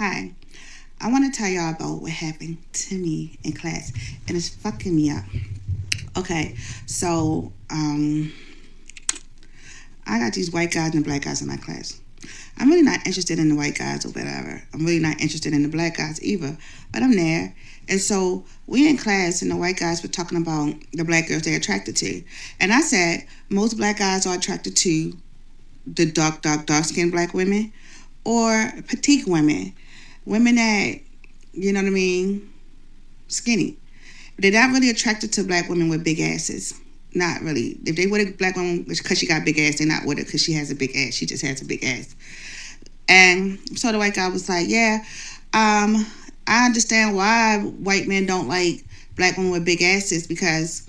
Hi. I want to tell y'all about what happened to me in class, and it's fucking me up. Okay, so um, I got these white guys and black guys in my class. I'm really not interested in the white guys or whatever. I'm really not interested in the black guys either, but I'm there. And so we in class, and the white guys were talking about the black girls they're attracted to. And I said, most black guys are attracted to the dark, dark, dark skinned black women or petite women, women that, you know what I mean, skinny. They're not really attracted to black women with big asses. Not really. If they with a black woman because she got big ass, they're not with her because she has a big ass. She just has a big ass. And so the white guy was like, "Yeah, um, I understand why white men don't like black women with big asses because."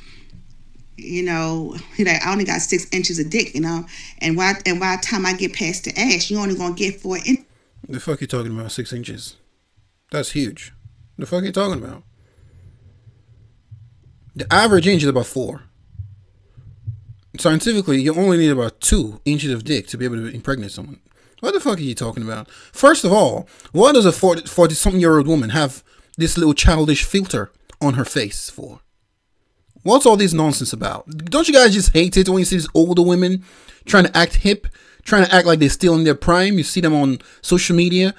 you know, he like, I only got six inches of dick, you know, and why and by the time I get past the ass, you only gonna get four inches. The fuck are you talking about? Six inches? That's huge. The fuck are you talking about? The average inch is about four. Scientifically, you only need about two inches of dick to be able to impregnate someone. What the fuck are you talking about? First of all, why does a 40, 40 something year old woman have this little childish filter on her face for? What's all this nonsense about? Don't you guys just hate it when you see these older women trying to act hip, trying to act like they're still in their prime? You see them on social media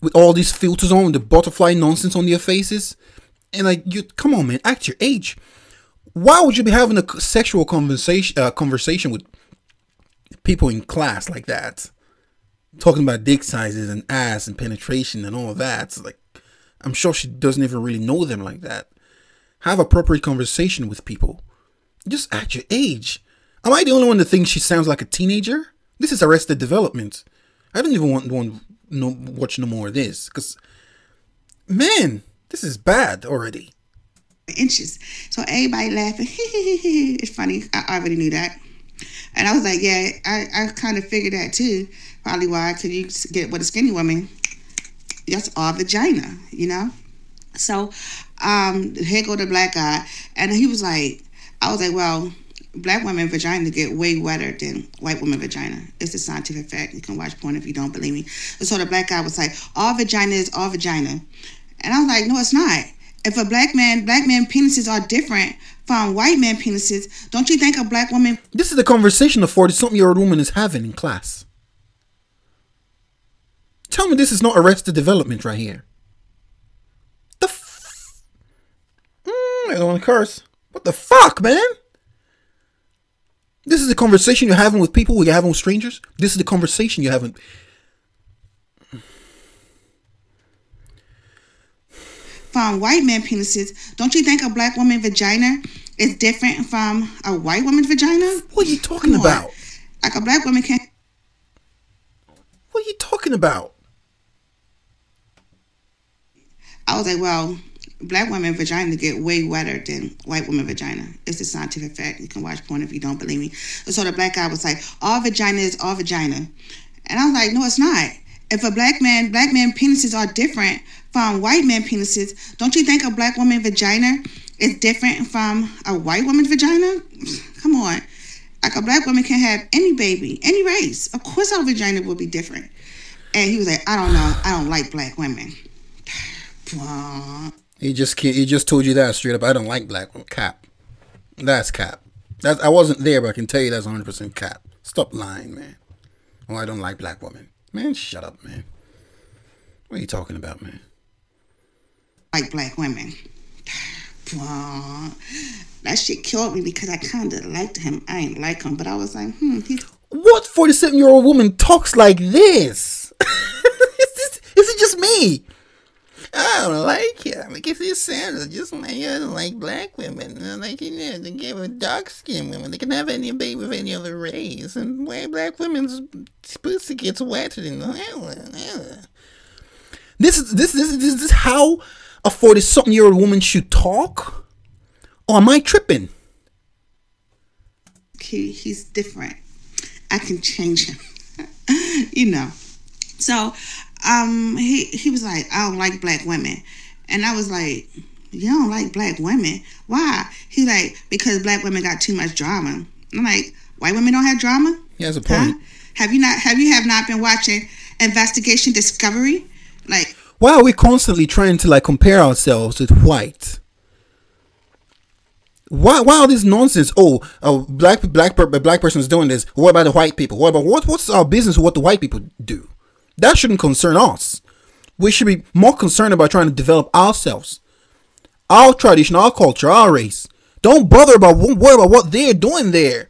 with all these filters on, the butterfly nonsense on their faces, and like, you come on, man, act your age. Why would you be having a sexual conversation uh, conversation with people in class like that, talking about dick sizes and ass and penetration and all that? Like, I'm sure she doesn't even really know them like that have appropriate conversation with people. Just at your age. Am I the only one that thinks she sounds like a teenager? This is Arrested Development. I don't even want to no, watch no more of this because, man, this is bad already. Inches. So everybody laughing. it's funny. I already knew that. And I was like, yeah, I, I kind of figured that too. Probably why, because you get with a skinny woman, that's all vagina, you know? So um, here go the black guy, and he was like, I was like, well, black women vagina get way wetter than white women vagina. It's a scientific fact. You can watch porn if you don't believe me. So the black guy was like, all vagina is all vagina, and I was like, no, it's not. If a black man, black man penises are different from white man penises, don't you think a black woman? This is the conversation a forty-something-year-old woman is having in class. Tell me this is not arrested development right here. The. Mm, I don't want to curse. What the fuck, man? This is the conversation you're having with people you're having with strangers? This is the conversation you're having. From white man penises, don't you think a black woman vagina is different from a white woman's vagina? What are you talking about? Like a black woman can. What are you talking about? I was like, well, black women vagina get way wetter than white women vagina. It's a scientific fact. You can watch porn if you don't believe me. So the black guy was like, all vagina is all vagina. And I was like, no, it's not. If a black man, black man penises are different from white man penises, don't you think a black woman vagina is different from a white woman's vagina? Come on. Like a black woman can have any baby, any race. Of course our vagina will be different. And he was like, I don't know. I don't like black women. He just he just told you that straight up. I don't like black women. Cap. That's cap. That I wasn't there, but I can tell you that's 100 percent cap. Stop lying, man. Oh, I don't like black women. Man, shut up, man. What are you talking about, man? Like black women. That shit killed me because I kind of liked him. I ain't like him, but I was like, hmm. What 47 year old woman talks like this? is, this? is it just me? I don't like it. Like if you said it, just like I don't like black women. Like you know, they give a dark skinned women. They can have any baby with any other race, and why black women's pussy gets wetter than the This is this this this is how a forty something year old woman should talk. Or am I tripping? He he's different. I can change him. you know. So um, he he was like, I don't like black women, and I was like, you don't like black women? Why? He like because black women got too much drama. I'm like, white women don't have drama. He has a point. Huh? Have you not? Have you have not been watching Investigation Discovery? Like, Why are we constantly trying to like compare ourselves with white? Why, why all this nonsense? Oh, a black black black person is doing this. What about the white people? What about what? What's our business? with What the white people do? That shouldn't concern us. We should be more concerned about trying to develop ourselves, our tradition, our culture, our race. Don't bother about what about what they're doing there.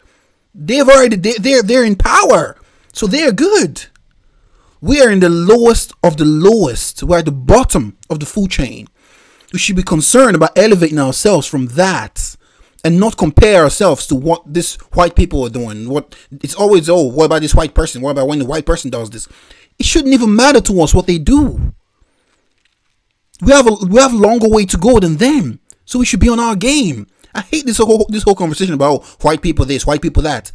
They've already they're they're in power, so they're good. We are in the lowest of the lowest. We're at the bottom of the food chain. We should be concerned about elevating ourselves from that and not compare ourselves to what this white people are doing. What it's always oh, what about this white person? What about when the white person does this? It shouldn't even matter to us what they do. We have a we have longer way to go than them, so we should be on our game. I hate this whole this whole conversation about white people this, white people that.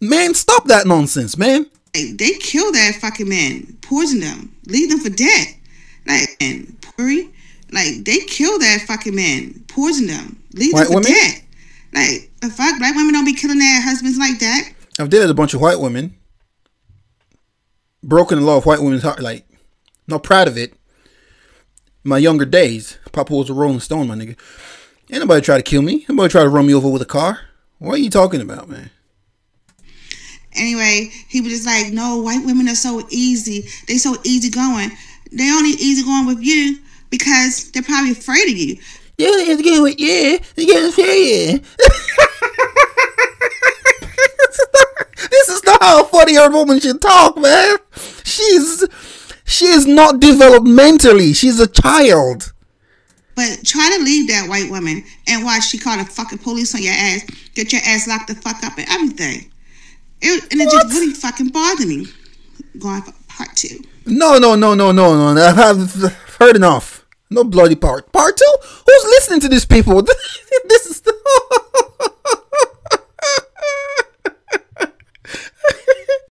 Man, stop that nonsense, man. They kill that fucking man, poison them, leave them for dead. Like and Puri, like they kill that fucking man, poison them, leave them for dead. Like the fuck, black women don't be killing their husbands like that. I've dated a bunch of white women. Broken a lot of white women's heart. Like, not proud of it. My younger days, Papa was a Rolling Stone, my nigga. Ain't nobody try to kill me. Nobody try to run me over with a car. What are you talking about, man? Anyway, he was just like, no, white women are so easy. They so easy going. They only easy going with you because they're probably afraid of you. Yeah, it's getting with yeah, it's getting yeah. this is not how a forty year old woman should talk, man. She's she is not developmentally. She's a child. But try to leave that white woman and watch she call the fucking police on your ass, get your ass locked the fuck up and everything. It, and it What? just really fucking bothered me. Going for part two. No, no, no, no, no, no. I've heard enough. No bloody part. Part two? Who's listening to these people?